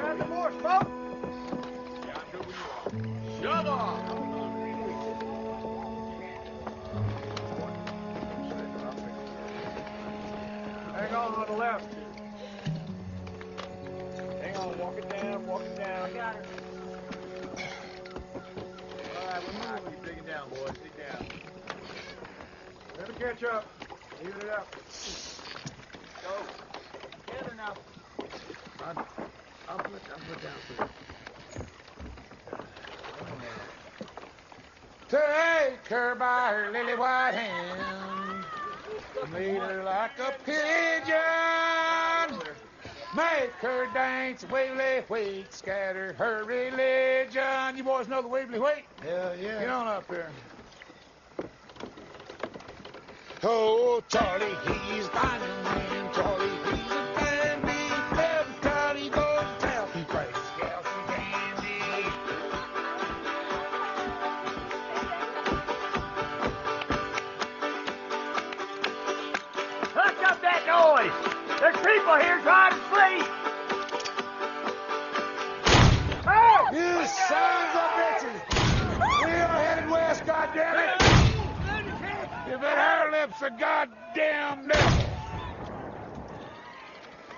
Behind the horse, folks! Hang on on the left. Hang on, walk it down, walk it down. I got her. All right, we're moving. Keep digging down, boys. Dig down. Let me catch up. Even it up. Go. Together now. Run. I'll put, I'll down for. Take her by her lily white hand, lead her like a pigeon. Make her dance weevily wheat, scatter her religion. You boys know the weevily wheat? Hell yeah. Get on up here. Oh, Charlie, he's finding people here trying to sleep. Oh! You sons of bitches! We are headed west, goddammit! If that hair lip's a goddamn devil!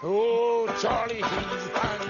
Oh, Charlie, he's finding